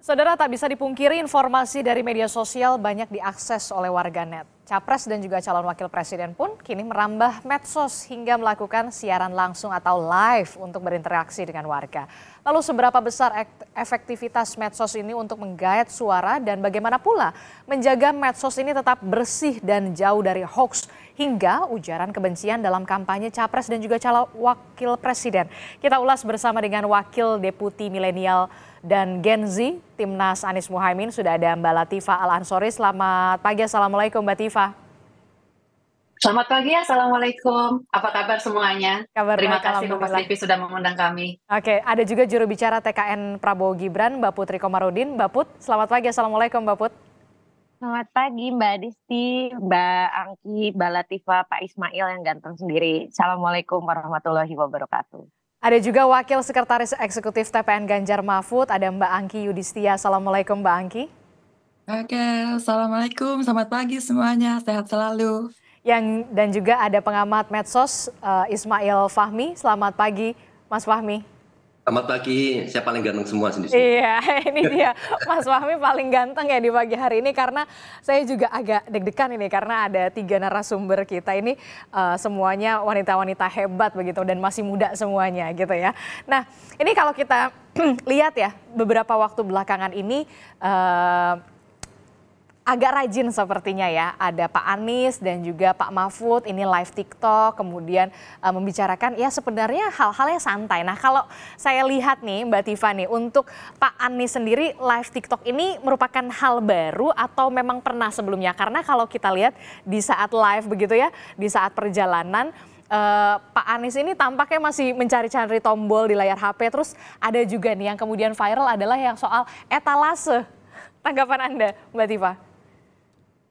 Saudara tak bisa dipungkiri informasi dari media sosial banyak diakses oleh warganet. Capres dan juga calon wakil presiden pun kini merambah medsos hingga melakukan siaran langsung atau live untuk berinteraksi dengan warga. Lalu seberapa besar efektivitas medsos ini untuk menggait suara dan bagaimana pula menjaga medsos ini tetap bersih dan jauh dari hoax hingga ujaran kebencian dalam kampanye capres dan juga calon wakil presiden. Kita ulas bersama dengan Wakil Deputi Milenial dan Gen Z Timnas Anies Muhaimin sudah ada Mbak Latifah Al Ansori. Selamat pagi, Assalamualaikum Mbak Tifa. Selamat pagi, Assalamualaikum. Apa kabar semuanya? Kabar Terima kasih Kompas TV sudah mengundang kami. Oke, ada juga juru bicara TKN Prabowo Gibran, Mbak Putri Komarudin. Mbak Put, selamat pagi, Assalamualaikum Mbak Put. Selamat pagi Mbak Disti, Mbak Angki, Mbak Latifah, Pak Ismail yang ganteng sendiri. Assalamualaikum warahmatullahi wabarakatuh. Ada juga Wakil Sekretaris Eksekutif TPN Ganjar Mahfud, ada Mbak Angki Yudistia. Assalamualaikum Mbak Angki. Oke, Assalamualaikum, selamat pagi semuanya, sehat selalu. Yang dan juga ada pengamat medsos uh, Ismail Fahmi. Selamat pagi Mas Fahmi. Selamat pagi, saya paling ganteng semua sendiri. Iya, ini dia Mas Fahmi paling ganteng ya di pagi hari ini karena saya juga agak deg-degan ini karena ada tiga narasumber kita ini uh, semuanya wanita-wanita hebat begitu dan masih muda semuanya gitu ya. Nah, ini kalau kita lihat ya beberapa waktu belakangan ini uh, agak rajin sepertinya ya. Ada Pak Anies dan juga Pak Mahfud ini live TikTok kemudian uh, membicarakan ya sebenarnya hal-hal yang santai. Nah kalau saya lihat nih Mbak Tiffany untuk Pak Anies sendiri live TikTok ini merupakan hal baru atau memang pernah sebelumnya? Karena kalau kita lihat di saat live begitu ya, di saat perjalanan Uh, Pak Anies ini tampaknya masih mencari-cari tombol di layar HP. Terus ada juga nih yang kemudian viral adalah yang soal etalase. Tanggapan Anda, Mbak Tifa?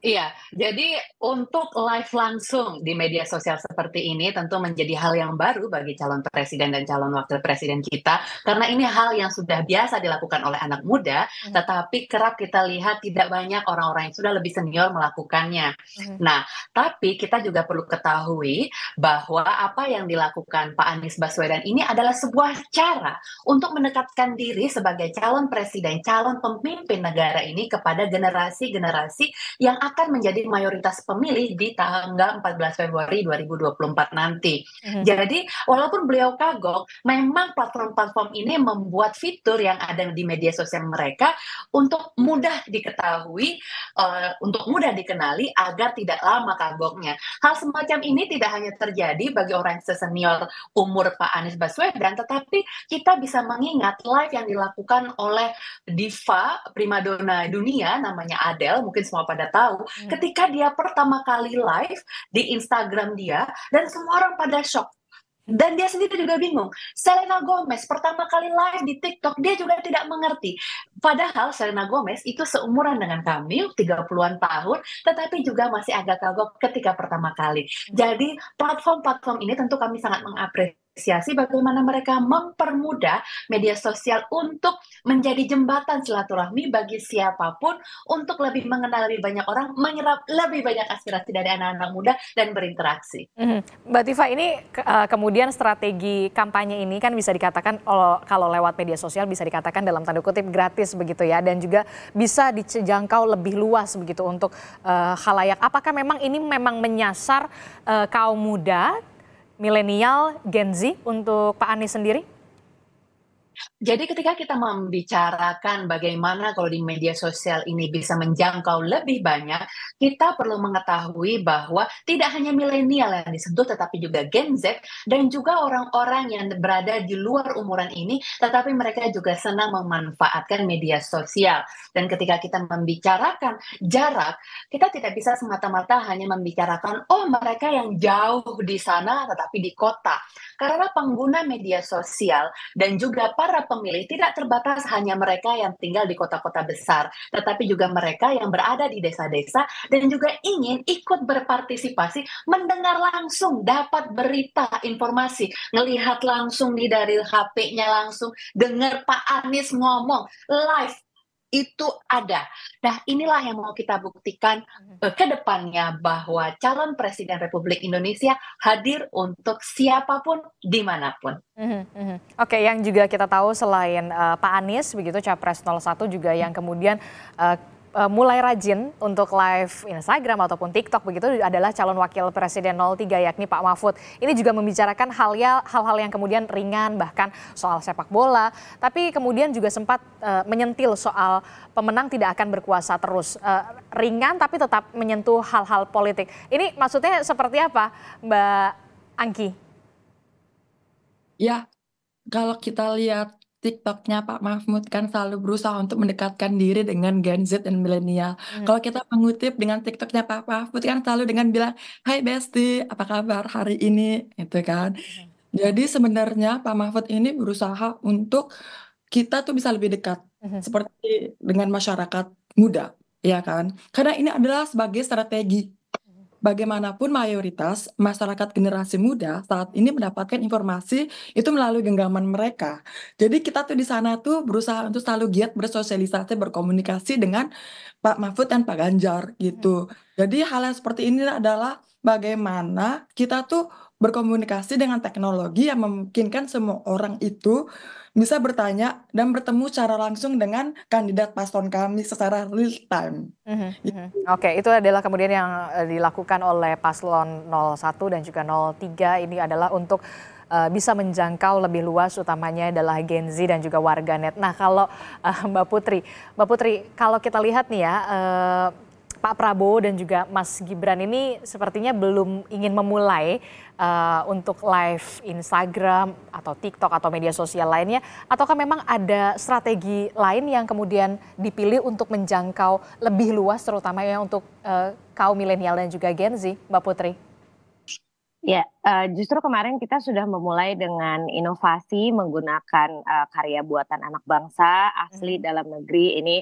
Iya, jadi untuk live langsung di media sosial seperti ini tentu menjadi hal yang baru bagi calon presiden dan calon wakil presiden kita karena ini hal yang sudah biasa dilakukan oleh anak muda, hmm. tetapi kerap kita lihat tidak banyak orang-orang yang sudah lebih senior melakukannya. Hmm. Nah, tapi kita juga perlu ketahui bahwa apa yang dilakukan Pak Anies Baswedan ini adalah sebuah cara untuk mendekatkan diri sebagai calon presiden, calon pemimpin negara ini kepada generasi-generasi yang akan menjadi mayoritas pemilih di tanggal 14 Februari 2024 nanti. Hmm. Jadi walaupun beliau kagok, memang platform-platform ini membuat fitur yang ada di media sosial mereka untuk mudah diketahui, uh, untuk mudah dikenali agar tidak lama kagoknya. Hal semacam ini tidak hanya terjadi bagi orang yang sesenior umur Pak Anies Baswedan, tetapi kita bisa mengingat live yang dilakukan oleh diva primadona dunia namanya Adele, mungkin semua pada tahu Hmm. ketika dia pertama kali live di Instagram dia dan semua orang pada shock dan dia sendiri juga bingung. Selena Gomez pertama kali live di TikTok, dia juga tidak mengerti. Padahal Selena Gomez itu seumuran dengan kami, 30-an tahun, tetapi juga masih agak kagok ketika pertama kali. Hmm. Jadi platform-platform ini tentu kami sangat mengapresiasi apresiasi bagaimana mereka mempermudah media sosial untuk menjadi jembatan silaturahmi bagi siapa pun untuk lebih mengenal lebih banyak orang, menyerap lebih banyak aspirasi dari anak-anak muda dan berinteraksi. Mm-hmm. Mbak Tifa, ini uh, kemudian strategi kampanye ini kan bisa dikatakan kalau lewat media sosial bisa dikatakan dalam tanda kutip gratis begitu ya dan juga bisa dijangkau lebih luas begitu untuk uh, halayak. Apakah memang ini memang menyasar uh, kaum muda milenial Gen Z untuk Pak Anies sendiri? Jadi ketika kita membicarakan bagaimana kalau di media sosial ini bisa menjangkau lebih banyak, kita perlu mengetahui bahwa tidak hanya milenial yang disentuh, tetapi juga Gen Z dan juga orang-orang yang berada di luar umuran ini, tetapi mereka juga senang memanfaatkan media sosial. Dan ketika kita membicarakan jarak, kita tidak bisa semata-mata hanya membicarakan, oh mereka yang jauh di sana tetapi di kota. Karena pengguna media sosial dan juga para pemilih tidak terbatas hanya mereka yang tinggal di kota-kota besar, tetapi juga mereka yang berada di desa-desa dan juga ingin ikut berpartisipasi, mendengar langsung, dapat berita, informasi, melihat langsung di dari HP-nya langsung, dengar Pak Anies ngomong live itu ada. Nah, inilah yang mau kita buktikan uh, ke depannya bahwa calon presiden Republik Indonesia hadir untuk siapa pun di mana pun. Mm -hmm. Oke, okay, yang juga kita tahu selain uh, Pak Anies begitu capres 01 juga yang kemudian uh, uh, mulai rajin untuk live Instagram ataupun TikTok begitu adalah calon wakil presiden 03 yakni Pak Mahfud. Ini juga membicarakan hal ya, hal-hal yang kemudian ringan bahkan soal sepak bola, tapi kemudian juga sempat uh, menyentil soal pemenang tidak akan berkuasa terus. Uh, ringan tapi tetap menyentuh hal-hal politik. Ini maksudnya seperti apa, Mbak Angki? Ya, kalau kita lihat TikToknya Pak Mahfud kan selalu berusaha untuk mendekatkan diri dengan Gen Z dan milenial. Hmm. Kalau kita mengutip dengan TikToknya Pak Mahfud kan selalu dengan bilang, Hai Besti, apa kabar hari ini? Itu kan. Hmm. Jadi sebenarnya Pak Mahfud ini berusaha untuk kita tuh bisa lebih dekat. Hmm. Seperti dengan masyarakat muda, ya kan? Karena ini adalah sebagai strategi bagaimanapun mayoritas masyarakat generasi muda saat ini mendapatkan informasi itu melalui genggaman mereka. Jadi kita tuh di sana tuh berusaha untuk selalu giat bersosialisasi, berkomunikasi dengan Pak Mahfud dan Pak Ganjar gitu. Jadi hal yang seperti ini adalah bagaimana kita tuh berkomunikasi dengan teknologi yang memungkinkan semua orang itu bisa bertanya dan bertemu secara langsung dengan kandidat paslon kami secara real time. Mm -hmm. Oke, okay, itu adalah kemudian yang eh, dilakukan oleh paslon 01 dan juga 03 ini adalah untuk uh, bisa menjangkau lebih luas utamanya adalah Gen Z dan juga warganet. Nah, kalau uh, Mbak Putri, Mbak Putri, kalau kita lihat nih ya uh, Pak Prabowo dan juga Mas Gibran ini sepertinya belum ingin memulai uh, untuk live Instagram atau TikTok atau media sosial lainnya, ataukah memang ada strategi lain yang kemudian dipilih untuk menjangkau lebih luas, terutama ya untuk uh, kaum milenial dan juga Gen Z, Mbak Putri? Ya, uh, justru kemarin kita sudah memulai dengan inovasi menggunakan uh, karya buatan anak bangsa asli hmm. dalam negeri ini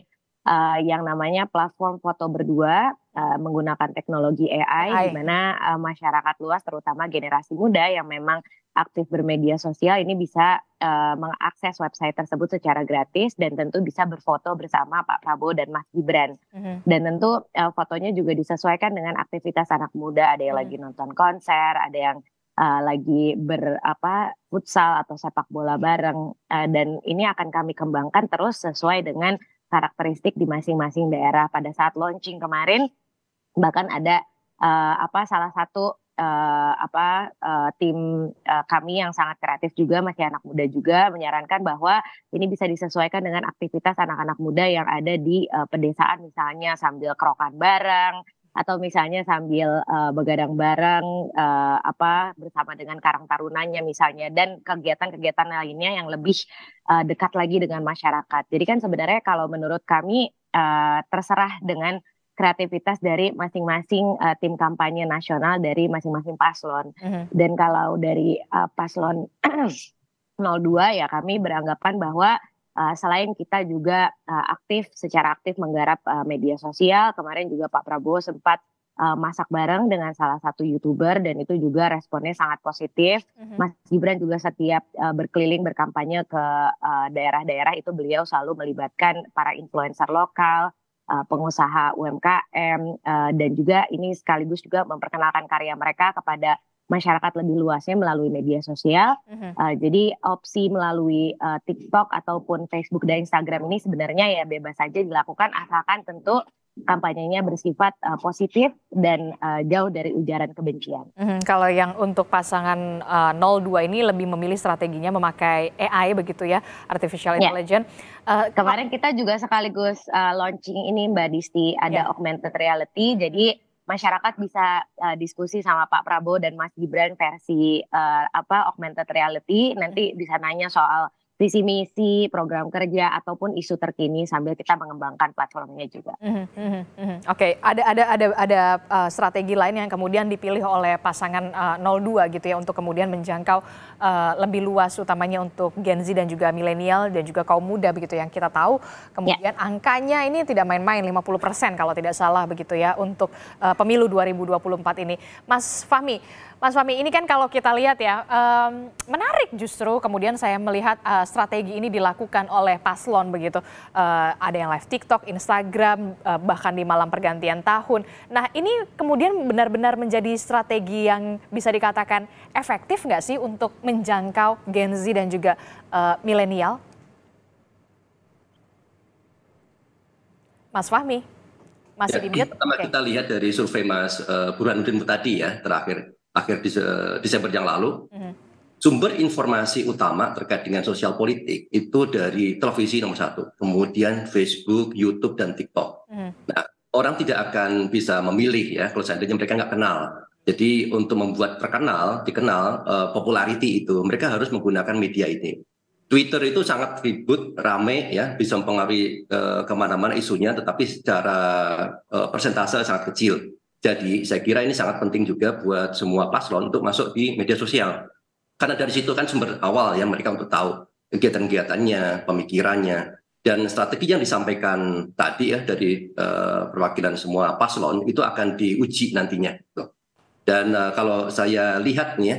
uh, yang namanya platform foto berdua uh, menggunakan teknologi AI, di mana uh, masyarakat luas terutama generasi muda yang memang aktif bermedia sosial ini bisa uh, mengakses website tersebut secara gratis dan tentu bisa berfoto bersama Pak Prabowo dan Mas Gibran. Mm-hmm. Dan tentu uh, fotonya juga disesuaikan dengan aktivitas anak muda, ada yang mm-hmm. lagi nonton konser, ada yang uh, lagi berapa futsal atau sepak bola bareng uh, dan ini akan kami kembangkan terus sesuai dengan karakteristik di masing-masing daerah. Pada saat launching kemarin bahkan ada uh, apa salah satu uh, apa uh, tim uh, kami yang sangat kreatif juga masih anak muda juga menyarankan bahwa ini bisa disesuaikan dengan aktivitas anak-anak muda yang ada di uh, pedesaan misalnya sambil kerokan bareng atau misalnya sambil uh, begadang bareng uh, apa bersama dengan Karang Tarunanya misalnya dan kegiatan-kegiatan lainnya yang lebih uh, dekat lagi dengan masyarakat. Jadi kan sebenarnya kalau menurut kami uh, terserah dengan kreativitas dari masing-masing uh, tim kampanye nasional dari masing-masing paslon. Mm -hmm. Dan kalau dari uh, paslon 02 ya kami beranggapan bahwa uh, selain kita juga uh, aktif secara aktif menggarap uh, media sosial kemarin juga Pak Prabowo sempat uh, masak bareng dengan salah satu youtuber dan itu juga responnya sangat positif. Mm-hmm. Mas Gibran juga setiap uh, berkeliling berkampanye ke daerah-daerah itu beliau selalu melibatkan para influencer lokal, uh, pengusaha UMKM uh, dan juga ini sekaligus juga memperkenalkan karya mereka kepada masyarakat lebih luasnya melalui media sosial. Uh-huh. Uh, jadi opsi melalui uh, TikTok ataupun Facebook dan Instagram ini sebenarnya ya bebas saja dilakukan asalkan tentu kampanyenya bersifat uh, positif dan uh, jauh dari ujaran kebencian. Mm-hmm. Kalau yang untuk pasangan uh, 02 ini lebih memilih strateginya memakai AI begitu ya, artificial ya. intelligence. Uh, Kemarin kita juga sekaligus uh, launching ini Mbak Disti ada yeah. augmented reality. Jadi masyarakat bisa uh, diskusi sama Pak Prabowo dan Mas Gibran versi uh, apa augmented reality nanti bisa nanya soal visi misi program kerja ataupun isu terkini sambil kita mengembangkan platformnya juga. Mm -hmm, mm -hmm. Oke, okay. ada ada ada ada uh, strategi lain yang kemudian dipilih oleh pasangan uh, 02 gitu ya untuk kemudian menjangkau uh, lebih luas utamanya untuk Gen Z dan juga milenial dan juga kaum muda begitu yang kita tahu kemudian ya. angkanya ini tidak main-main 50% kalau tidak salah begitu ya untuk uh, pemilu 2024 ini. Mas Fahmi, Mas Fahmi, ini kan kalau kita lihat ya, um, menarik justru kemudian saya melihat uh, strategi ini dilakukan oleh paslon begitu. Uh, ada yang live TikTok, Instagram, uh, bahkan di malam pergantian tahun. Nah ini kemudian benar-benar menjadi strategi yang bisa dikatakan efektif nggak sih untuk menjangkau Gen Z dan juga uh, milenial? Mas Fahmi, masih ya, di mute? Pertama okay. kita lihat dari survei Mas uh, Burhanuddin tadi ya terakhir akhir Desember yang lalu, mm-hmm. sumber informasi utama terkait dengan sosial politik itu dari televisi nomor satu, kemudian Facebook, YouTube, dan TikTok. Mm-hmm. Nah, orang tidak akan bisa memilih ya kalau seandainya mereka nggak kenal. Jadi untuk membuat terkenal, dikenal, uh, popularity itu mereka harus menggunakan media ini. Twitter itu sangat ribut, rame ya, bisa mempengaruhi uh, ke mana-mana isunya, tetapi secara uh, persentase sangat kecil. Jadi saya kira ini sangat penting juga buat semua paslon untuk masuk di media sosial. Karena dari situ kan sumber awal ya mereka untuk tahu kegiatan-kegiatannya, pemikirannya, dan strategi yang disampaikan tadi ya dari uh, perwakilan semua paslon itu akan diuji nantinya. Dan uh, kalau saya lihat nih ya,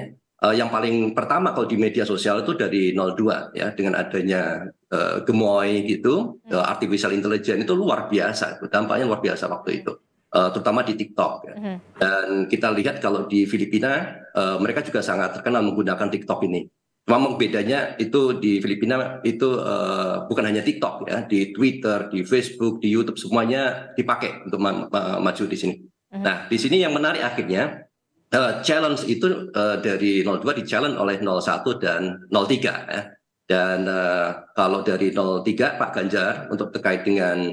uh, yang paling pertama kalau di media sosial itu dari 02 ya dengan adanya uh, gemoy gitu, uh, artificial intelligence itu luar biasa, dampaknya luar biasa waktu itu uh, terutama di TikTok. Ya. Mm -hmm. Dan kita lihat kalau di Filipina uh, mereka juga sangat terkenal menggunakan TikTok ini. Memang bedanya itu di Filipina itu uh, bukan hanya TikTok ya, di Twitter, di Facebook, di YouTube semuanya dipakai untuk ma ma maju di sini. Mm -hmm. Nah, di sini yang menarik akhirnya uh, challenge itu uh, dari 02 di challenge oleh 01 dan 03 ya. Dan uh, kalau dari 03 Pak Ganjar untuk terkait dengan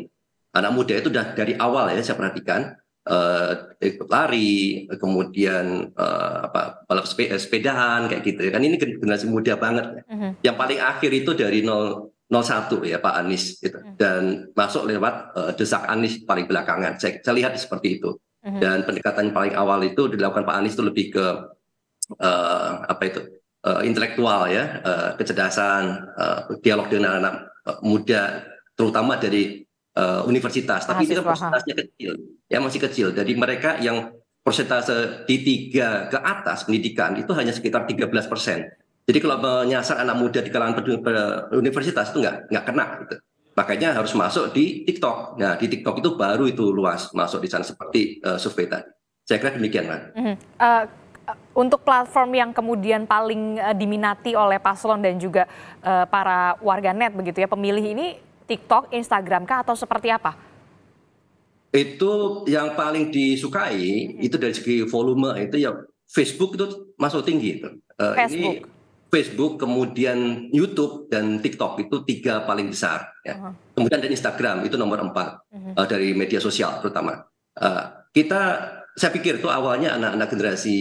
anak muda itu sudah dari awal ya saya perhatikan uh, ikut lari, kemudian uh, apa balap sepeda, sepedahan kayak gitu ya. Kan ini generasi muda banget. Ya. Uh-huh. Yang paling akhir itu dari 0 01 ya Pak Anies gitu. Uh-huh. Dan masuk lewat uh, desak Anies paling belakangan. Saya, saya lihat seperti itu. Uh-huh. Dan pendekatan paling awal itu dilakukan Pak Anies itu lebih ke uh, apa itu? Uh, intelektual ya, uh, kecerdasan, uh, dialog dengan anak muda terutama dari uh, universitas, tapi itu kan persentasenya kecil, ya masih kecil. Jadi mereka yang persentase di tiga ke atas pendidikan itu hanya sekitar 13 persen. Jadi kalau menyasar anak muda di kalangan universitas itu nggak nggak kena gitu. Makanya harus masuk di TikTok. Nah di TikTok itu baru itu luas masuk di sana seperti uh, survei tadi. Saya kira demikian, Mas. Mm -hmm. uh, untuk platform yang kemudian paling uh, diminati oleh paslon dan juga uh, para warganet begitu ya pemilih ini TikTok, Instagram kah atau seperti apa? Itu yang paling disukai hmm. itu dari segi volume itu ya Facebook itu masuk tinggi itu. Uh, Facebook. Ini Facebook, kemudian YouTube dan TikTok itu tiga paling besar. Ya. Uh -huh. Kemudian dan Instagram itu nomor empat uh -huh. uh, dari media sosial terutama. Uh, kita saya pikir itu awalnya anak-anak generasi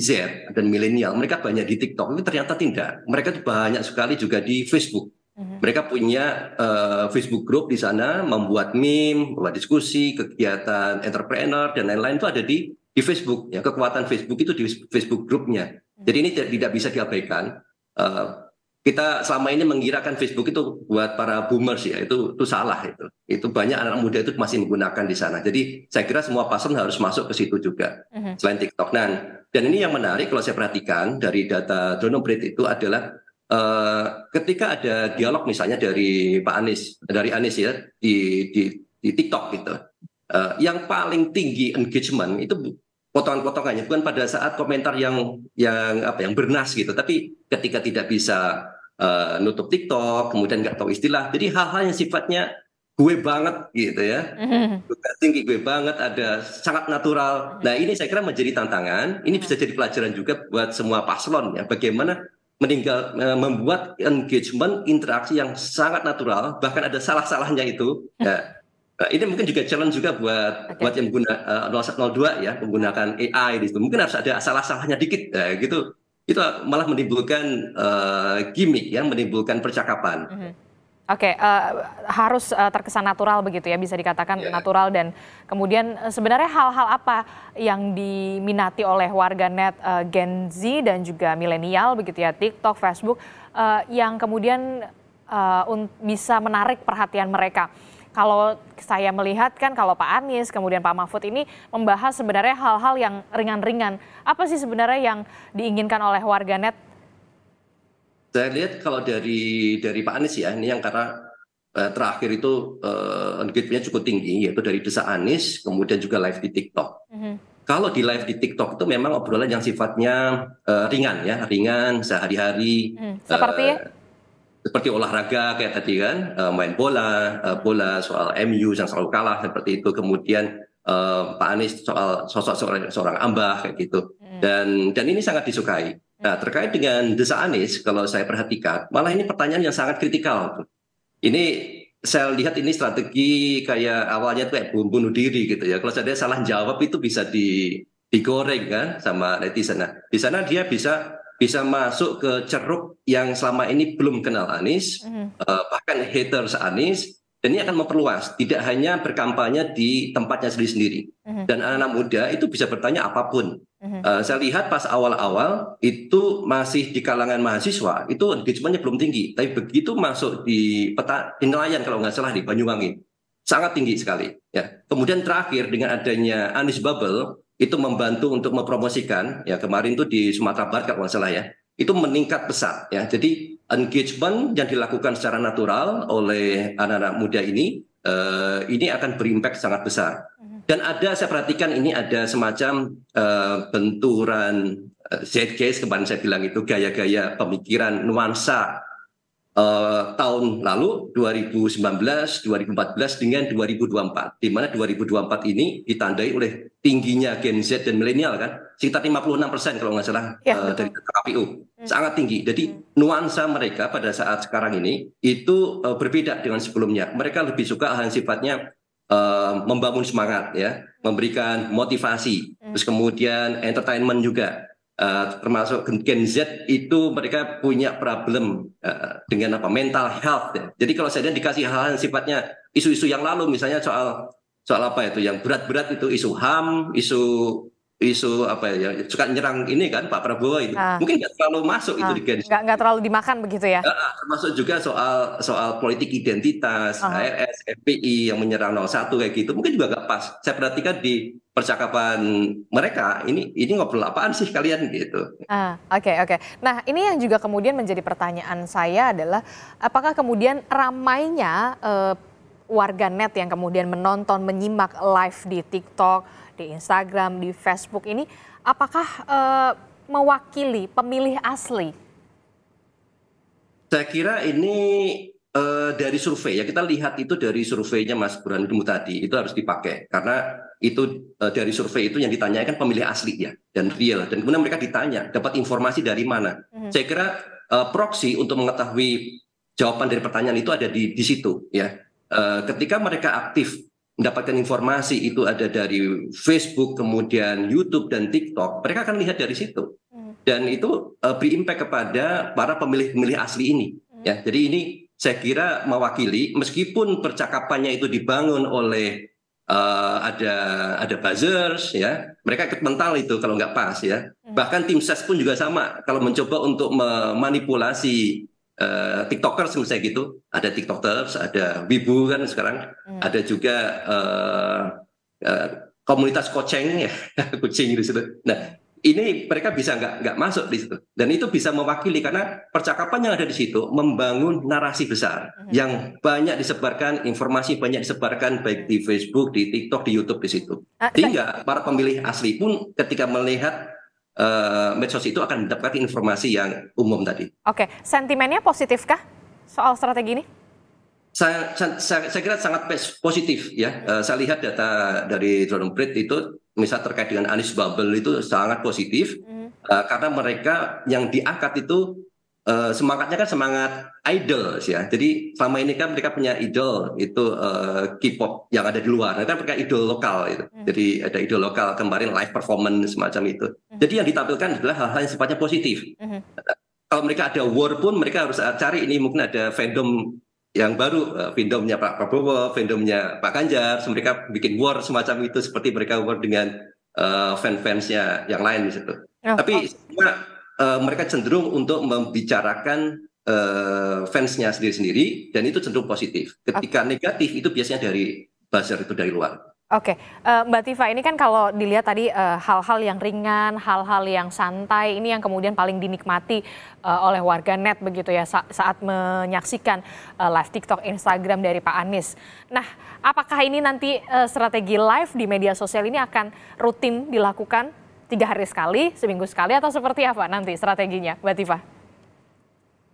Z dan milenial mereka banyak di TikTok, tapi ternyata tidak. Mereka banyak sekali juga di Facebook. Mhm. Mereka punya uh, Facebook group di sana, membuat meme, membuat diskusi, kegiatan entrepreneur dan lain-lain itu ada di di Facebook. Ya, kekuatan Facebook itu di Facebook grupnya. Mhm. Jadi ini tidak bisa diabaikan. Uh, kita selama ini mengirakan Facebook itu buat para boomers ya itu itu salah itu. Itu banyak anak muda itu masih menggunakan di sana. Jadi saya kira semua pasar harus masuk ke situ juga uh-huh. selain TikTok. Dan dan ini yang menarik kalau saya perhatikan dari data Dronobreed itu adalah Uh, ketika ada dialog misalnya dari Pak Anies, dari Anies ya di di, di TikTok gitu, uh, yang paling tinggi engagement itu potongan-potongannya bukan pada saat komentar yang yang apa yang bernas gitu, tapi ketika tidak bisa uh, nutup TikTok, kemudian nggak tahu istilah, jadi hal-hal yang sifatnya gue banget gitu ya, mm-hmm. tinggi gue banget, ada sangat natural. Nah ini saya kira menjadi tantangan, ini bisa jadi pelajaran juga buat semua paslon ya, bagaimana meninggal membuat engagement interaksi yang sangat natural bahkan ada salah-salahnya itu. Ya ini mungkin juga challenge juga buat okay. buat yang menggunakan uh, 02 ya menggunakan AI di situ. Mungkin harus ada salah-salahnya dikit ya, gitu. Itu malah menimbulkan uh, gimmick ya, menimbulkan percakapan. Mm -hmm. Oke, uh, harus uh, terkesan natural begitu ya, bisa dikatakan yeah. natural dan kemudian sebenarnya hal-hal apa yang diminati oleh warganet uh, Gen Z dan juga milenial begitu ya, TikTok, Facebook uh, yang kemudian uh, bisa menarik perhatian mereka. Kalau saya melihat kan kalau Pak Anies kemudian Pak Mahfud ini membahas sebenarnya hal-hal yang ringan-ringan. Apa sih sebenarnya yang diinginkan oleh warganet saya lihat kalau dari dari Pak Anies ya, ini yang karena uh, terakhir itu uh, engagement-nya cukup tinggi, yaitu dari Desa Anies, kemudian juga live di TikTok. Mm -hmm. Kalau di live di TikTok itu memang obrolan yang sifatnya uh, ringan ya, ringan sehari-hari. Mm, seperti uh, seperti olahraga kayak tadi kan, uh, main bola, uh, bola soal MU yang selalu kalah seperti itu. Kemudian uh, Pak Anies soal sosok seorang, seorang ambah kayak gitu. Mm. Dan dan ini sangat disukai. Nah, terkait dengan desa Anies, kalau saya perhatikan, malah ini pertanyaan yang sangat kritikal. Ini saya lihat ini strategi kayak awalnya tuh kayak bunuh diri gitu ya. Kalau saya salah jawab itu bisa di digoreng kan sama netizen. Nah, di sana dia bisa bisa masuk ke ceruk yang selama ini belum kenal Anies, mm. uh, bahkan haters Anies, dan ini akan memperluas, tidak hanya berkampanye di tempatnya sendiri-sendiri. Mm-hmm. Dan anak-anak muda itu bisa bertanya apa pun. Mm-hmm. Uh, saya lihat pas awal-awal itu masih di kalangan mahasiswa, itu engagementnya belum tinggi. Tapi begitu masuk di peta di nelayan kalau nggak salah di Banyuwangi, sangat tinggi sekali. Ya. Kemudian terakhir dengan adanya Anies Bubble, itu membantu untuk mempromosikan, ya kemarin itu di Sumatera Barat kalau nggak salah ya, itu meningkat pesat ya. Jadi engagement yang dilakukan secara natural oleh anak-anak muda ini uh, ini akan berimpact sangat besar. Mhm. Dan ada saya perhatikan ini ada semacam uh, benturan uh, case kemarin saya bilang itu gaya-gaya pemikiran nuansa uh, tahun lalu 2019, 2014 dengan 2024 di mana 2024 ini ditandai oleh tingginya Gen Z dan milenial kan? Sekitar 56 persen kalau nggak salah ya, uh, dari KPU hmm. sangat tinggi. Jadi hmm. nuansa mereka pada saat sekarang ini itu uh, berbeda dengan sebelumnya. Mereka lebih suka hal yang sifatnya uh, membangun semangat ya. Memberikan motivasi. Hmm. terus kemudian entertainment juga Uh, termasuk Gen Z itu mereka punya problem uh, dengan apa mental health ya. Jadi kalau saya dikasih hal-hal yang sifatnya isu-isu yang lalu misalnya soal soal apa itu yang berat-berat itu isu HAM, isu isu apa ya suka nyerang ini kan Pak Prabowo itu ah. mungkin nggak terlalu masuk ah. itu di Gen nggak nggak terlalu dimakan begitu ya uh, termasuk juga soal soal politik identitas uh -huh. ARS FPI yang menyerang 01 kayak gitu mungkin juga nggak pas saya perhatikan di percakapan mereka ini ini ngobrol apaan sih kalian gitu ah oke okay, oke okay. nah ini yang juga kemudian menjadi pertanyaan saya adalah apakah kemudian ramainya uh, warganet yang kemudian menonton menyimak live di TikTok di Instagram, di Facebook ini apakah uh, mewakili pemilih asli? Saya kira ini uh, dari survei ya kita lihat itu dari surveinya Mas Burhanuddin tadi itu harus dipakai karena itu uh, dari survei itu yang ditanyakan pemilih asli ya dan real dan kemudian mereka ditanya dapat informasi dari mana. Mm-hmm. Saya kira uh, proxy untuk mengetahui jawaban dari pertanyaan itu ada di di situ ya. Uh, ketika mereka aktif mendapatkan informasi itu ada dari Facebook, kemudian YouTube dan TikTok, mereka akan lihat dari situ. Hmm. Dan itu uh, beri impact kepada para pemilih-pemilih asli ini. Hmm. Ya, jadi ini saya kira mewakili meskipun percakapannya itu dibangun oleh uh, ada ada buzzers ya, mereka ikut mental itu kalau nggak pas ya. Hmm. Bahkan tim ses pun juga sama kalau mencoba untuk memanipulasi uh, tiktokers misalnya gitu. Ada tiktokers ada wibu kan sekarang. Hmm. ada juga uh, uh, komunitas koceng ya kucing di situ. Nah ini mereka bisa nggak nggak masuk di situ. Dan itu bisa mewakili karena percakapan yang ada di situ membangun narasi besar hmm. yang banyak disebarkan informasi banyak disebarkan baik di Facebook di TikTok di YouTube di situ. Sehingga para pemilih asli pun ketika melihat medsos itu akan mendapatkan informasi yang umum tadi. Oke, sentimennya positifkah soal strategi ini? Saya, saya, saya kira sangat positif ya. Uh, saya lihat data dari Drone Breed itu misal terkait dengan Anies Bubble itu sangat positif mm. uh, karena mereka yang diangkat itu uh, semangatnya kan semangat idol ya. Jadi selama ini kan mereka punya idol itu uh, K-pop yang ada di luar. Nah, kan mereka idol lokal itu. Hmm. Jadi ada idol lokal kemarin live performance semacam itu. Hmm. Jadi yang ditampilkan adalah hal-hal yang sifatnya positif. Hmm. Kalau mereka ada war pun mereka harus cari ini mungkin ada fandom yang baru uh, fandomnya Pak Prabowo, fandomnya Pak Ganjar, mereka bikin war semacam itu seperti mereka war dengan uh, fan-fansnya yang lain di situ. Oh, Tapi oh. Uh, mereka cenderung untuk membicarakan uh, fansnya sendiri-sendiri dan itu cenderung positif. Ketika okay. negatif itu biasanya dari buzzer itu dari luar. Oke, uh, Mbak Tifa, ini kan kalau dilihat tadi eh, hal-hal uh, yang ringan, hal-hal yang santai, ini yang kemudian paling dinikmati uh, oleh warga net begitu ya sa saat menyaksikan uh, live TikTok, Instagram dari Pak Anies. Nah, apakah ini nanti uh, strategi live di media sosial ini akan rutin dilakukan tiga hari sekali, seminggu sekali, atau seperti apa nanti strateginya, Mbak Tifa?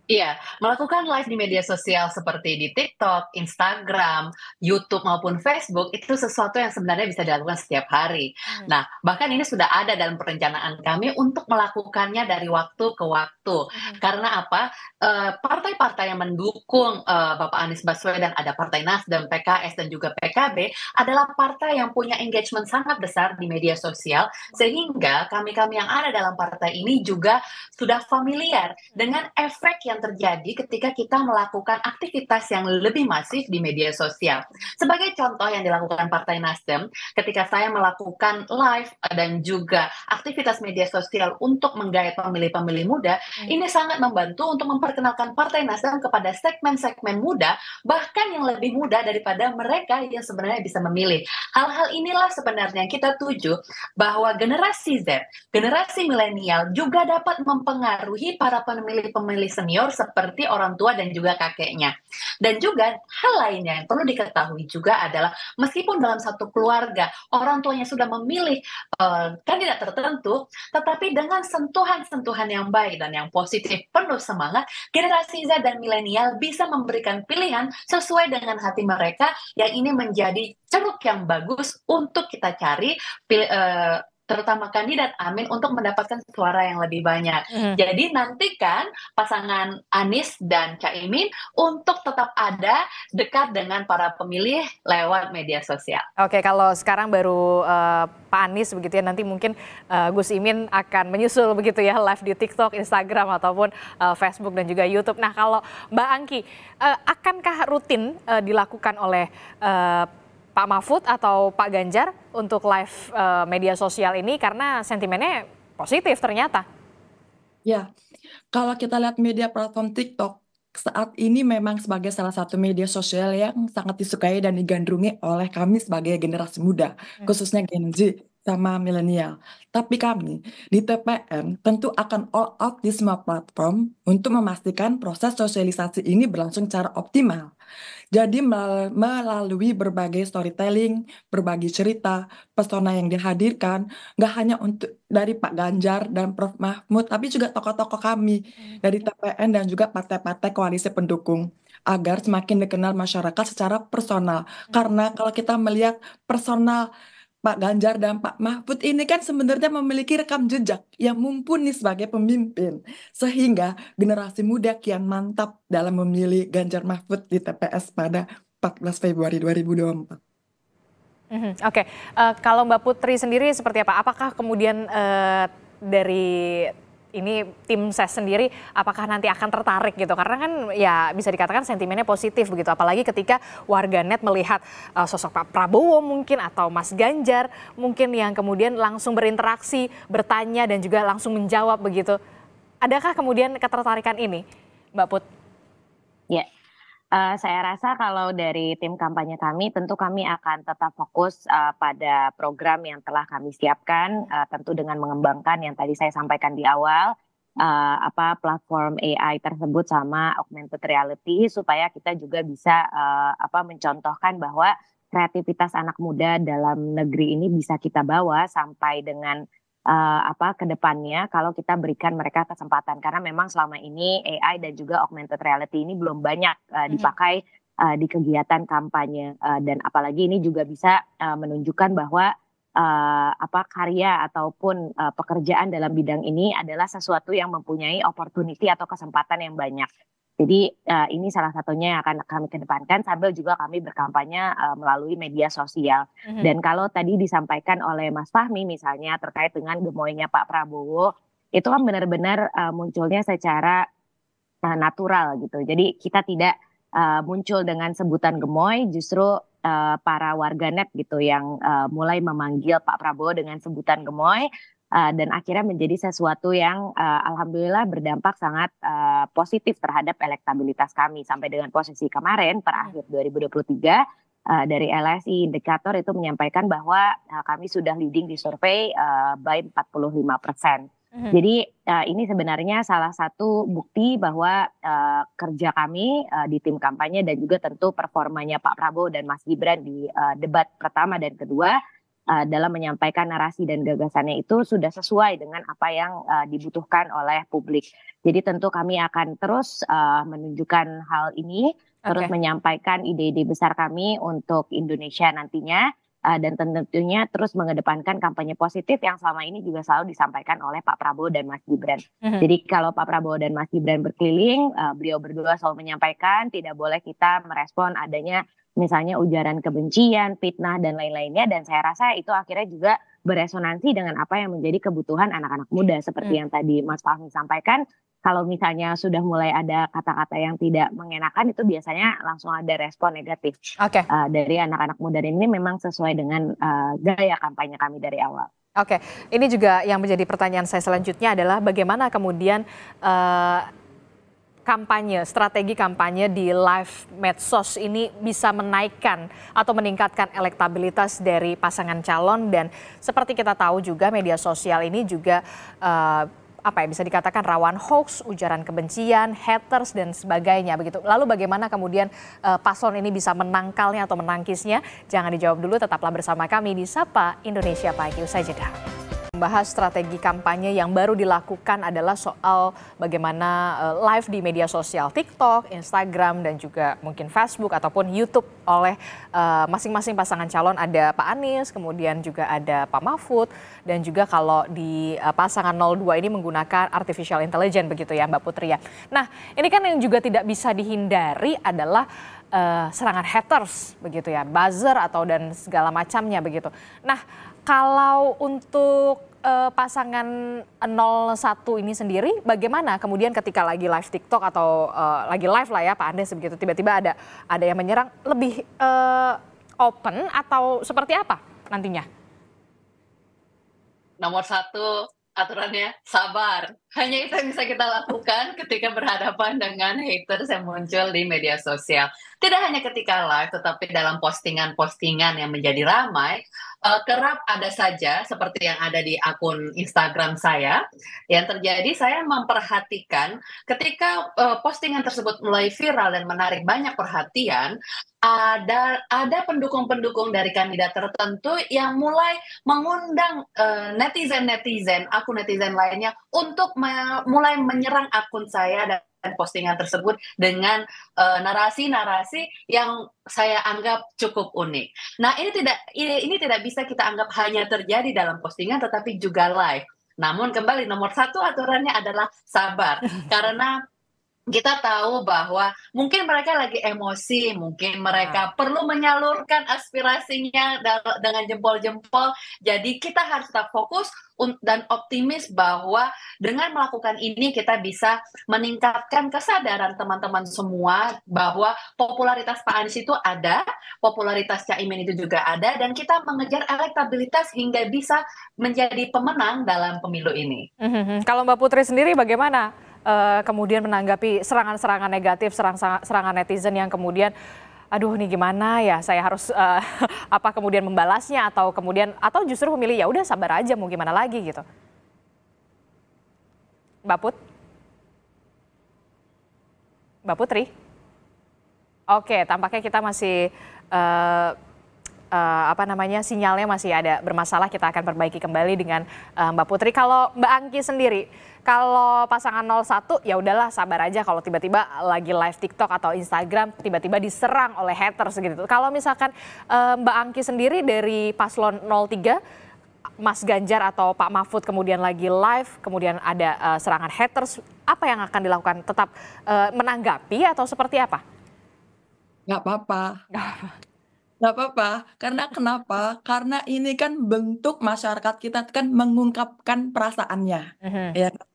Iya, melakukan live di media sosial seperti di TikTok, Instagram, YouTube maupun Facebook itu sesuatu yang sebenarnya bisa dilakukan setiap hari. Hmm. Nah, bahkan ini sudah ada dalam perencanaan kami untuk melakukannya dari waktu ke waktu. Hmm. Karena apa? Eh, partai-partai yang mendukung uh, Bapak Anies Baswedan, ada Partai Nasdem, PKS dan juga PKB adalah partai yang punya engagement sangat besar di media sosial sehingga kami-kami yang ada dalam partai ini juga sudah familiar dengan efek yang yang terjadi ketika kita melakukan aktivitas yang lebih masif di media sosial. Sebagai contoh yang dilakukan Partai Nasdem, ketika saya melakukan live dan juga aktivitas media sosial untuk menggait pemilih-pemilih muda, hmm. ini sangat membantu untuk memperkenalkan Partai Nasdem kepada segmen-segmen muda, bahkan yang lebih muda daripada mereka yang sebenarnya bisa memilih. Hal-hal inilah sebenarnya yang kita tuju bahwa generasi Z, generasi milenial juga dapat mempengaruhi para pemilih-pemilih senior seperti orang tua dan juga kakeknya. Dan juga hal lainnya yang perlu diketahui juga adalah meskipun dalam satu keluarga orang tuanya sudah memilih uh, kandidat tertentu, tetapi dengan sentuhan-sentuhan yang baik dan yang positif, penuh semangat, generasi Z dan milenial bisa memberikan pilihan sesuai dengan hati mereka yang ini menjadi ceruk yang bagus untuk kita cari pilih, uh, terutama kandidat Amin untuk mendapatkan suara yang lebih banyak. Mm. Jadi nantikan pasangan Anies dan Caimin untuk tetap ada dekat dengan para pemilih lewat media sosial. Oke, kalau sekarang baru uh, Pak Anies begitu ya nanti mungkin uh, Gus Imin akan menyusul begitu ya live di TikTok, Instagram ataupun uh, Facebook dan juga YouTube. Nah, kalau Mbak Angki uh, akankah rutin uh, dilakukan oleh uh, Pak Mahfud atau Pak Ganjar untuk live uh, media sosial ini karena sentimennya positif ternyata. Ya, kalau kita lihat media platform TikTok saat ini memang sebagai salah satu media sosial yang sangat disukai dan digandrungi oleh kami sebagai generasi muda, hmm. khususnya Gen Z sama milenial. Tapi kami di TPN tentu akan all out di semua platform untuk memastikan proses sosialisasi ini berlangsung secara optimal. Jadi melalui berbagai storytelling, berbagi cerita, pesona yang dihadirkan, nggak hanya untuk dari Pak Ganjar dan Prof Mahmud, tapi juga tokoh-tokoh kami hmm. dari TPN dan juga partai-partai koalisi pendukung agar semakin dikenal masyarakat secara personal. Hmm. Karena kalau kita melihat personal Pak Ganjar dan Pak Mahfud ini kan sebenarnya memiliki rekam jejak yang mumpuni sebagai pemimpin. Sehingga generasi muda kian mantap dalam memilih Ganjar Mahfud di TPS pada 14 Februari 2024. Mm -hmm. Oke, okay. uh, eh, kalau Mbak Putri sendiri seperti apa? Apakah kemudian uh, dari ini tim ses sendiri apakah nanti akan tertarik gitu? Karena kan ya bisa dikatakan sentimennya positif begitu. Apalagi ketika warganet melihat uh, sosok Pak Prabowo mungkin atau Mas Ganjar mungkin yang kemudian langsung berinteraksi bertanya dan juga langsung menjawab begitu. Adakah kemudian ketertarikan ini Mbak Put? Ya, Uh, saya rasa kalau dari tim kampanye kami, tentu kami akan tetap fokus uh, pada program yang telah kami siapkan, uh, tentu dengan mengembangkan yang tadi saya sampaikan di awal, uh, apa platform AI tersebut sama augmented reality supaya kita juga bisa uh, apa mencontohkan bahwa kreativitas anak muda dalam negeri ini bisa kita bawa sampai dengan uh, apa ke depannya kalau kita berikan mereka kesempatan. Karena memang selama ini AI dan juga augmented reality ini belum banyak uh, dipakai uh, di kegiatan kampanye. Uh, dan apalagi ini juga bisa uh, menunjukkan bahwa uh, apa karya ataupun uh, pekerjaan dalam bidang ini adalah sesuatu yang mempunyai opportunity atau kesempatan yang banyak. Jadi uh, ini salah satunya yang akan kami kedepankan sambil juga kami berkampanye uh, melalui media sosial. Mm-hmm. Dan kalau tadi disampaikan oleh Mas Fahmi misalnya terkait dengan gemoynya Pak Prabowo, itu kan benar-benar uh, munculnya secara uh, natural gitu. Jadi kita tidak uh, muncul dengan sebutan gemoy, justru uh, para warganet gitu yang uh, mulai memanggil Pak Prabowo dengan sebutan gemoy. Uh, dan akhirnya menjadi sesuatu yang uh, alhamdulillah berdampak sangat uh, positif terhadap elektabilitas kami sampai dengan posisi kemarin per akhir 2023 uh, dari LSI indikator itu menyampaikan bahwa uh, kami sudah leading di survei uh, by 45 persen. Mm-hmm. Jadi uh, ini sebenarnya salah satu bukti bahwa uh, kerja kami uh, di tim kampanye dan juga tentu performanya Pak Prabowo dan Mas Gibran di uh, debat pertama dan kedua uh, dalam menyampaikan narasi dan gagasannya itu sudah sesuai dengan apa yang uh, dibutuhkan oleh publik. Jadi tentu kami akan terus uh, menunjukkan hal ini, terus menyampaikan ide-ide besar kami untuk Indonesia nantinya uh, dan tentunya terus mengedepankan kampanye positif yang selama ini juga selalu disampaikan oleh Pak Prabowo dan Mas Gibran. Mm-hmm. Jadi kalau Pak Prabowo dan Mas Gibran berkeliling, uh, beliau berdua selalu menyampaikan tidak boleh kita merespon adanya misalnya ujaran kebencian, fitnah dan lain-lainnya dan saya rasa itu akhirnya juga beresonansi dengan apa yang menjadi kebutuhan anak-anak muda seperti hmm. yang tadi Mas Fahmi sampaikan kalau misalnya sudah mulai ada kata-kata yang tidak mengenakan itu biasanya langsung ada respon negatif okay. uh, eh, dari anak-anak muda dan ini memang sesuai dengan uh, gaya kampanye kami dari awal. Oke, ini juga yang menjadi pertanyaan saya selanjutnya adalah bagaimana kemudian uh, kampanye, strategi kampanye di live medsos ini bisa menaikkan atau meningkatkan elektabilitas dari pasangan calon dan seperti kita tahu juga media sosial ini juga uh, apa ya bisa dikatakan rawan hoax, ujaran kebencian, haters dan sebagainya begitu. Lalu bagaimana kemudian uh, paslon ini bisa menangkalnya atau menangkisnya? Jangan dijawab dulu, tetaplah bersama kami di Sapa Indonesia Pagi usai jeda. Membahas strategi kampanye yang baru dilakukan adalah soal bagaimana uh, live di media sosial TikTok, Instagram, dan juga mungkin Facebook ataupun YouTube oleh eh, masing-masing uh, pasangan calon. Ada Pak Anies, kemudian juga ada Pak Mahfud, dan juga kalau di uh, pasangan 02 ini menggunakan artificial intelligence begitu ya Mbak Putri ya. Nah ini kan yang juga tidak bisa dihindari adalah uh, serangan haters begitu ya, buzzer atau dan segala macamnya begitu. Nah kalau untuk uh, pasangan 01 ini sendiri bagaimana kemudian ketika lagi live TikTok atau uh, lagi live lah ya Pak Andes begitu tiba-tiba ada ada yang menyerang lebih uh, open atau seperti apa nantinya? Nomor satu aturannya sabar. Hanya itu yang bisa kita lakukan ketika berhadapan dengan haters yang muncul di media sosial. Tidak hanya ketika live, tetapi dalam postingan-postingan yang menjadi ramai, uh, kerap ada saja seperti yang ada di akun Instagram saya yang terjadi saya memperhatikan ketika uh, postingan tersebut mulai viral dan menarik banyak perhatian ada ada pendukung-pendukung dari kandidat tertentu yang mulai mengundang uh, netizen-netizen akun netizen lainnya untuk me mulai menyerang akun saya dan postingan tersebut dengan uh, narasi-narasi yang saya anggap cukup unik. Nah, ini tidak ini, ini tidak bisa kita anggap hanya terjadi dalam postingan tetapi juga live. Namun kembali nomor satu aturannya adalah sabar karena kita tahu bahwa mungkin mereka lagi emosi, mungkin mereka nah. perlu menyalurkan aspirasinya dengan jempol-jempol. Jadi kita harus tetap fokus dan optimis bahwa dengan melakukan ini kita bisa meningkatkan kesadaran teman-teman semua bahwa popularitas Pak Anies itu ada, popularitas Caimin itu juga ada, dan kita mengejar elektabilitas hingga bisa menjadi pemenang dalam pemilu ini. Mm -hmm. Kalau Mbak Putri sendiri bagaimana? Uh, kemudian menanggapi serangan-serangan negatif, serangan-serangan netizen yang kemudian aduh ini gimana ya saya harus uh, apa kemudian membalasnya atau kemudian atau justru memilih ya udah sabar aja mau gimana lagi gitu. Mbak Put? Mbak Putri? Oke, tampaknya kita masih uh, uh, apa namanya sinyalnya masih ada bermasalah. Kita akan perbaiki kembali dengan uh, Mbak Putri. Kalau Mbak Angki sendiri, kalau pasangan 01 ya udahlah sabar aja kalau tiba-tiba lagi live TikTok atau Instagram tiba-tiba diserang oleh haters gitu. Kalau misalkan uh, Mbak Angki sendiri dari paslon 03 Mas Ganjar atau Pak Mahfud kemudian lagi live, kemudian ada uh, serangan haters, apa yang akan dilakukan? Tetap uh, menanggapi atau seperti apa? Nggak apa-apa. Nggak apa-apa, karena kenapa? Karena ini kan bentuk masyarakat kita kan mengungkapkan perasaannya, Mhm. ya kan?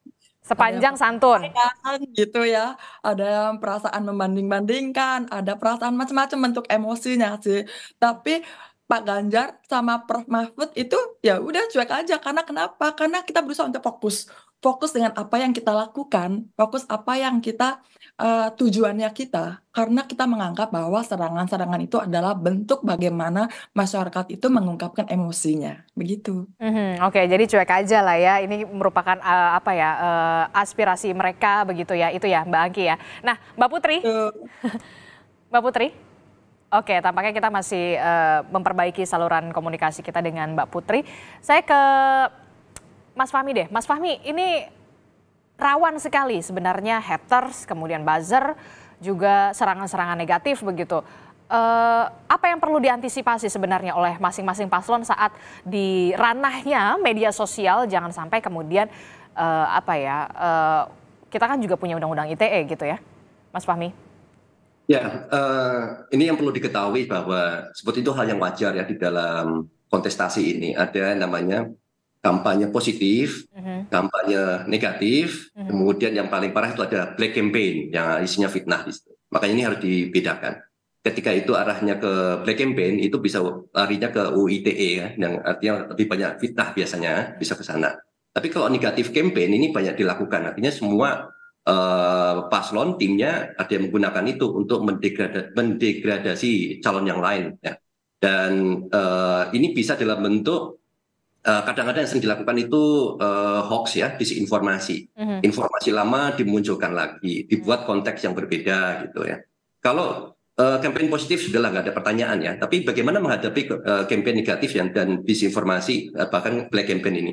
Sepanjang santun. gitu ya. Ada yang perasaan membanding-bandingkan, ada perasaan macam-macam bentuk emosinya sih. Tapi Pak Ganjar sama Prof Mahfud itu ya udah cuek aja karena kenapa? Karena kita berusaha untuk fokus. Fokus dengan apa yang kita lakukan, fokus apa yang kita uh, tujuannya kita. Karena kita menganggap bahwa serangan-serangan itu adalah bentuk bagaimana masyarakat itu mengungkapkan emosinya. Begitu. Mm-hmm, Oke, okay, jadi cuek aja lah ya. Ini merupakan uh, apa ya? Uh, aspirasi mereka begitu ya. Itu ya Mbak Angki ya. Nah, Mbak Putri. Mbak Putri. Oke, tampaknya kita masih uh, memperbaiki saluran komunikasi kita dengan Mbak Putri. Saya ke Mas Fahmi deh. Mas Fahmi, ini rawan sekali sebenarnya haters, kemudian buzzer, juga serangan-serangan negatif begitu. Uh, apa yang perlu diantisipasi sebenarnya oleh masing-masing paslon saat di ranahnya media sosial jangan sampai kemudian uh, apa ya uh, kita kan juga punya undang-undang ITE gitu ya, Mas Fahmi. Ya, uh, ini yang perlu diketahui bahwa seperti itu hal yang wajar ya di dalam kontestasi ini ada namanya kampanye positif, uh-huh. kampanye negatif, uh-huh. kemudian yang paling parah itu ada black campaign yang isinya fitnah. Makanya ini harus dibedakan. Ketika itu arahnya ke black campaign itu bisa larinya ke UITE ya, yang artinya lebih banyak fitnah biasanya bisa ke sana. Tapi kalau negatif campaign ini banyak dilakukan, artinya semua uh, paslon timnya ada yang menggunakan itu untuk mendegrada, mendegradasi calon yang lain ya. Dan uh, ini bisa dalam bentuk Eh, kadang-kadang yang sering dilakukan itu uh, hoax ya, disinformasi. Mm-hmm. Informasi lama dimunculkan lagi, dibuat konteks yang berbeda gitu ya. Kalau uh, campaign positif sudahlah nggak ada pertanyaan ya, tapi bagaimana menghadapi uh, campaign negatif yang dan disinformasi uh, bahkan black campaign ini?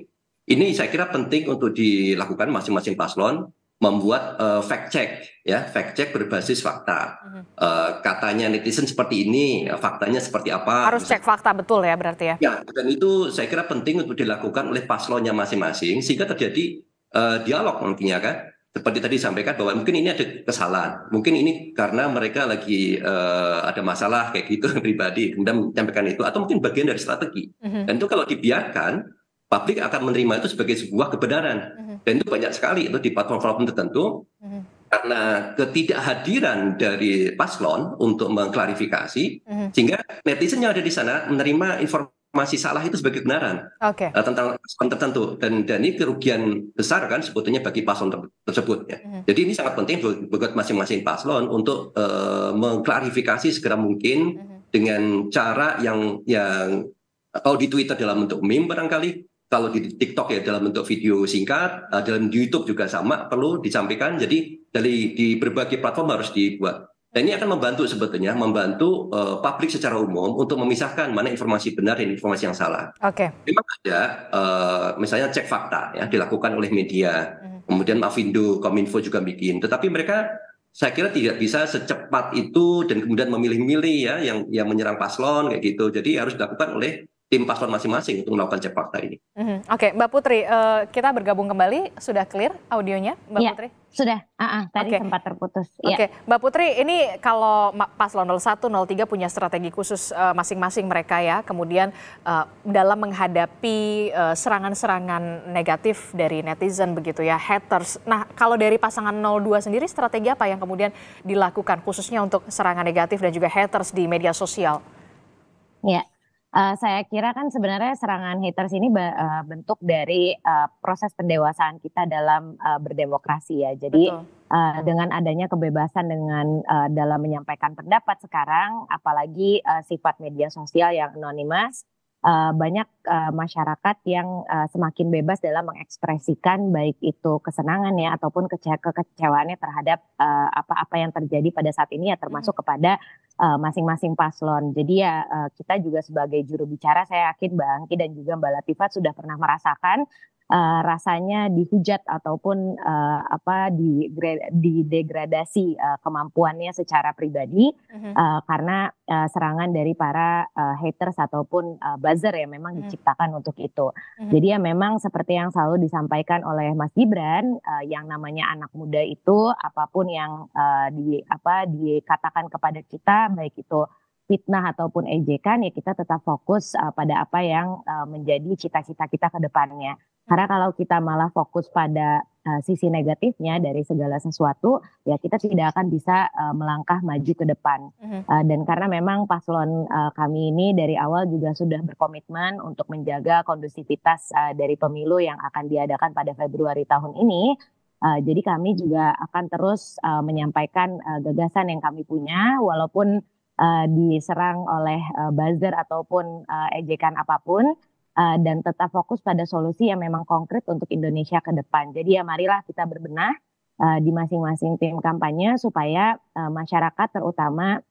Ini saya kira penting untuk dilakukan masing-masing paslon membuat uh, fact check ya. Fact check berbasis fakta. Uh, katanya netizen seperti ini uh, faktanya seperti apa harus cek fakta betul ya berarti ya? Ya dan itu saya kira penting untuk dilakukan oleh paslonnya masing-masing sehingga terjadi uh, dialog nantinya kan? Seperti tadi disampaikan bahwa mungkin ini ada kesalahan. Mungkin ini karena mereka lagi uh, ada masalah kayak gitu pribadi kemudian menyampaikan itu atau mungkin bagian dari strategi. -huh. dan itu kalau dibiarkan publik akan menerima itu sebagai sebuah kebenaran. Uh-huh. Dan itu banyak sekali itu di platform-platform tertentu uh-huh. karena ketidakhadiran dari paslon untuk mengklarifikasi uh-huh. sehingga netizen yang ada di sana menerima informasi salah itu sebagai kebenaran okay. uh, tentang paslon tertentu dan dan ini kerugian besar kan sebetulnya bagi paslon ter tersebut ya. Uh-huh. Jadi ini sangat penting buat masing-masing paslon untuk uh, mengklarifikasi segera mungkin uh-huh. dengan cara yang yang atau di Twitter dalam bentuk meme barangkali kalau di TikTok ya dalam bentuk video singkat, uh, dalam YouTube juga sama perlu disampaikan. Jadi dari di berbagai platform harus dibuat. Dan ini akan membantu sebetulnya membantu uh, publik secara umum untuk memisahkan mana informasi benar dan informasi yang salah. Oke. Okay. Memang ada uh, misalnya cek fakta ya dilakukan oleh media, mm. kemudian Mavindo, Kominfo juga bikin. Tetapi mereka saya kira tidak bisa secepat itu dan kemudian memilih-milih ya yang yang menyerang paslon kayak gitu. Jadi harus dilakukan oleh tim paslon masing-masing untuk melakukan cek fakta ini. Mm-hmm. Oke, okay, Mbak Putri, uh, kita bergabung kembali. Sudah clear audionya, Mbak ya, Putri? Sudah, uh-uh, tadi okay. sempat terputus. Oke, okay. ya. Mbak Putri, ini kalau paslon 01, 03 punya strategi khusus uh, masing-masing mereka ya, kemudian uh, dalam menghadapi uh, serangan-serangan negatif dari netizen begitu ya, haters. Nah, kalau dari pasangan 02 sendiri, strategi apa yang kemudian dilakukan khususnya untuk serangan negatif dan juga haters di media sosial? Ya, Uh, saya kira kan sebenarnya serangan haters ini uh, bentuk dari uh, proses pendewasaan kita dalam uh, berdemokrasi ya. Jadi uh, dengan adanya kebebasan dengan uh, dalam menyampaikan pendapat sekarang, apalagi uh, sifat media sosial yang anonimas, uh, banyak uh, masyarakat yang uh, semakin bebas dalam mengekspresikan baik itu kesenangan ya ataupun kece kekecewaannya terhadap apa-apa uh, yang terjadi pada saat ini ya termasuk hmm. kepada masing-masing uh, paslon. Jadi ya uh, kita juga sebagai juru bicara saya yakin Mbak Angki dan juga Mbak Latifat sudah pernah merasakan uh, rasanya dihujat ataupun uh, apa di degradasi uh, kemampuannya secara pribadi uh-huh. uh, karena uh, serangan dari para uh, haters ataupun uh, buzzer ya memang uh-huh. diciptakan untuk itu. Uh-huh. Jadi ya memang seperti yang selalu disampaikan oleh Mas Gibran uh, yang namanya anak muda itu apa pun yang uh, di apa dikatakan kepada kita baik itu fitnah ataupun ejekan ya kita tetap fokus uh, pada apa yang uh, menjadi cita-cita kita ke depannya. Karena kalau kita malah fokus pada uh, sisi negatifnya dari segala sesuatu, ya kita tidak akan bisa uh, melangkah maju ke depan. Uh, dan karena memang paslon uh, kami ini dari awal juga sudah berkomitmen untuk menjaga kondusivitas uh, dari pemilu yang akan diadakan pada Februari tahun ini. Uh, jadi kami juga akan terus uh, menyampaikan uh, gagasan yang kami punya, walaupun uh, diserang oleh uh, buzzer ataupun uh, ejekan apa pun uh, dan tetap fokus pada solusi yang memang konkret untuk Indonesia ke depan. Jadi ya marilah kita berbenah uh, di masing-masing tim kampanye supaya uh, masyarakat terutama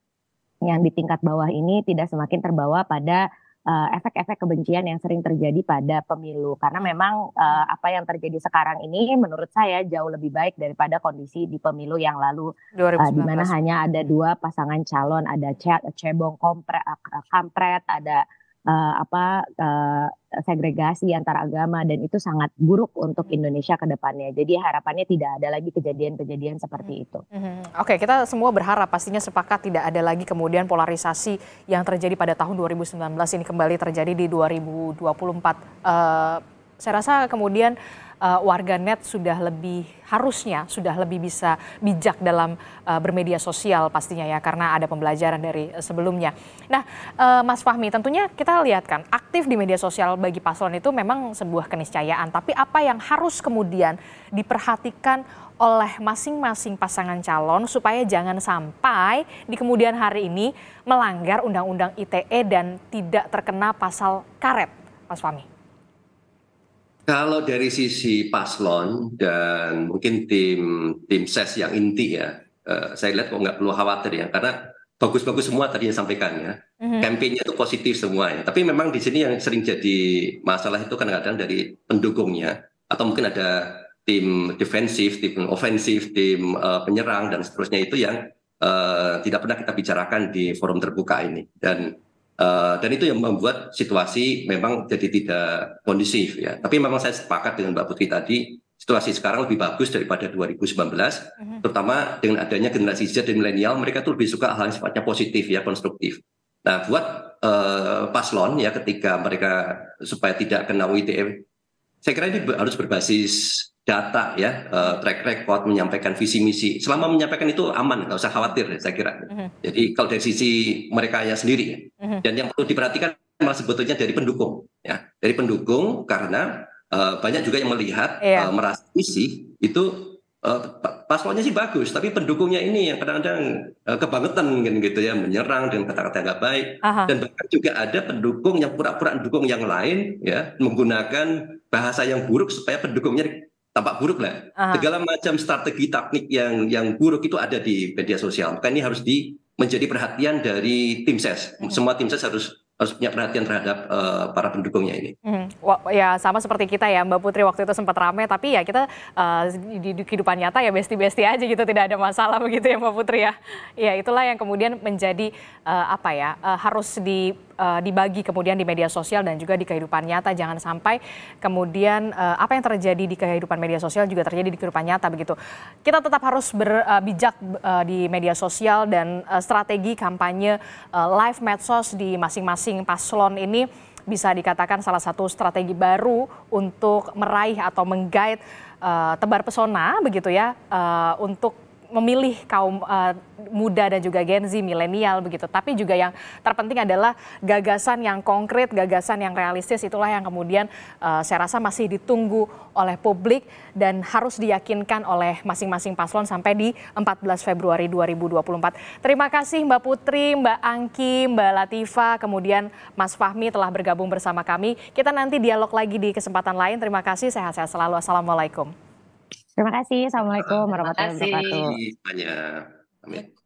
yang di tingkat bawah ini tidak semakin terbawa pada efek-efek uh, kebencian yang sering terjadi pada pemilu. Karena memang uh, apa yang terjadi sekarang ini menurut saya jauh lebih baik daripada kondisi di pemilu yang lalu. Uh, di mana hanya ada dua pasangan calon ada cebong kompre, kampret ada uh, apa uh, segregasi antar agama dan itu sangat buruk untuk Indonesia ke depannya. Jadi harapannya tidak ada lagi kejadian-kejadian seperti hmm. itu. Mm-hmm. Oke, okay, kita semua berharap pastinya sepakat tidak ada lagi kemudian polarisasi yang terjadi pada tahun 2019 ini kembali terjadi di 2024. Uh, saya rasa kemudian uh, warga net sudah lebih harusnya sudah lebih bisa bijak dalam uh, bermedia sosial pastinya ya karena ada pembelajaran dari uh, sebelumnya. Nah, uh, Mas Fahmi tentunya kita lihat kan aktif di media sosial bagi paslon itu memang sebuah keniscayaan, tapi apa yang harus kemudian diperhatikan oleh masing-masing pasangan calon supaya jangan sampai di kemudian hari ini melanggar undang-undang ITE dan tidak terkena pasal karet, Mas Fahmi. Kalau dari sisi paslon dan mungkin tim tim ses yang inti ya, uh, saya lihat kok nggak perlu khawatir ya, karena bagus-bagus semua tadi yang sampaikan ya. Mm-hmm. Itu positif semua ya. Tapi memang di sini yang sering jadi masalah itu kadang-kadang dari pendukungnya atau mungkin ada tim defensif, tim ofensif, tim uh, penyerang dan seterusnya itu yang uh, tidak pernah kita bicarakan di forum terbuka ini. Dan Uh, dan itu yang membuat situasi memang jadi tidak kondisif ya. Tapi memang saya sepakat dengan Mbak Putri tadi, situasi sekarang lebih bagus daripada 2019, uh-huh. terutama dengan adanya generasi Z dan milenial, mereka tuh lebih suka hal yang sifatnya positif ya, konstruktif. Nah, buat uh, paslon ya ketika mereka supaya tidak kena UITE, saya kira ini harus berbasis data ya uh, track record menyampaikan visi misi selama menyampaikan itu aman nggak usah khawatir saya kira uh-huh. jadi kalau dari sisi mereka ya sendiri uh-huh. dan yang perlu diperhatikan malah sebetulnya dari pendukung ya dari pendukung karena uh, banyak juga yang melihat yeah. Iya. uh, merasa visi itu uh, paslonnya sih bagus tapi pendukungnya ini yang kadang-kadang uh, kebangetan mungkin gitu ya menyerang dengan kata-kata nggak baik uh-huh. dan bahkan juga ada pendukung yang pura-pura pendukung yang lain ya menggunakan bahasa yang buruk supaya pendukungnya tampak buruk lah. Aha. Segala macam strategi teknik yang yang buruk itu ada di media sosial. Maka ini harus di menjadi perhatian dari tim ses. Hmm. Semua tim ses harus harus punya perhatian terhadap uh, para pendukungnya ini. Hmm. Ya sama seperti kita ya Mbak Putri waktu itu sempat ramai tapi ya kita uh, di, di kehidupan nyata ya besti-besti aja gitu tidak ada masalah begitu ya Mbak Putri ya. Ya itulah yang kemudian menjadi uh, apa ya uh, harus di uh, dibagi kemudian di media sosial dan juga di kehidupan nyata. Jangan sampai kemudian uh, apa yang terjadi di kehidupan media sosial juga terjadi di kehidupan nyata begitu. Kita tetap harus berbijak uh, uh, di media sosial dan uh, strategi kampanye uh, live medsos di masing-masing paslon ini bisa dikatakan salah satu strategi baru untuk meraih atau menggait uh, tebar pesona begitu ya uh, untuk memilih kaum uh, muda dan juga Gen Z, milenial begitu. Tapi juga yang terpenting adalah gagasan yang konkret, gagasan yang realistis itulah yang kemudian uh, saya rasa masih ditunggu oleh publik dan harus diyakinkan oleh masing-masing paslon sampai di 14 Februari 2024. Terima kasih Mbak Putri, Mbak Angki, Mbak Latifa, kemudian Mas Fahmi telah bergabung bersama kami. Kita nanti dialog lagi di kesempatan lain. Terima kasih, sehat-sehat selalu. Assalamualaikum. Terima kasih. Assalamualaikum warahmatullahi wabarakatuh. Terima kasih.